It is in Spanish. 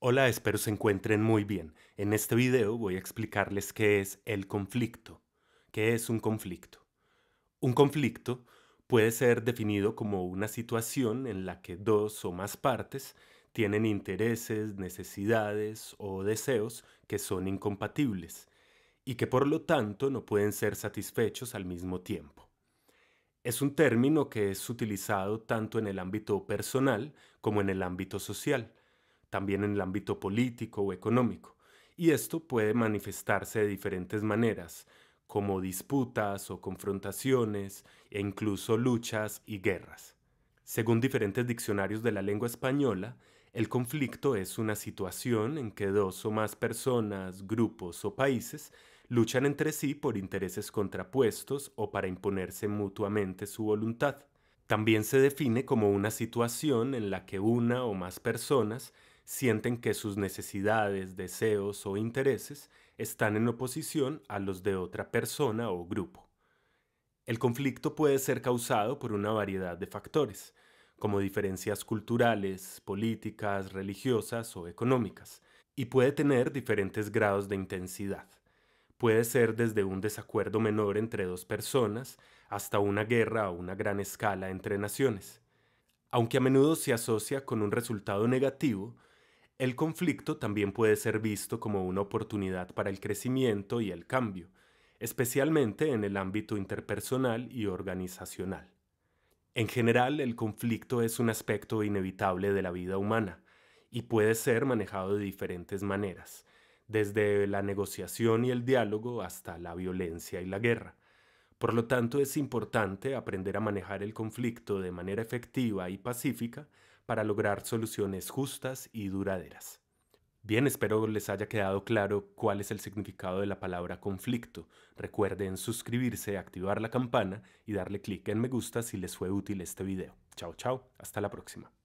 Hola, espero se encuentren muy bien. En este video voy a explicarles qué es el conflicto. ¿Qué es un conflicto? Un conflicto puede ser definido como una situación en la que dos o más partes tienen intereses, necesidades o deseos que son incompatibles y que por lo tanto no pueden ser satisfechos al mismo tiempo. Es un término que es utilizado tanto en el ámbito personal como en el ámbito social también en el ámbito político o económico, y esto puede manifestarse de diferentes maneras, como disputas o confrontaciones e incluso luchas y guerras. Según diferentes diccionarios de la lengua española, el conflicto es una situación en que dos o más personas, grupos o países luchan entre sí por intereses contrapuestos o para imponerse mutuamente su voluntad. También se define como una situación en la que una o más personas sienten que sus necesidades, deseos o intereses están en oposición a los de otra persona o grupo. El conflicto puede ser causado por una variedad de factores, como diferencias culturales, políticas, religiosas o económicas, y puede tener diferentes grados de intensidad. Puede ser desde un desacuerdo menor entre dos personas hasta una guerra a una gran escala entre naciones. Aunque a menudo se asocia con un resultado negativo, el conflicto también puede ser visto como una oportunidad para el crecimiento y el cambio, especialmente en el ámbito interpersonal y organizacional. En general, el conflicto es un aspecto inevitable de la vida humana y puede ser manejado de diferentes maneras, desde la negociación y el diálogo hasta la violencia y la guerra. Por lo tanto, es importante aprender a manejar el conflicto de manera efectiva y pacífica para lograr soluciones justas y duraderas. Bien, espero les haya quedado claro cuál es el significado de la palabra conflicto. Recuerden suscribirse, activar la campana y darle clic en me gusta si les fue útil este video. Chao, chao, hasta la próxima.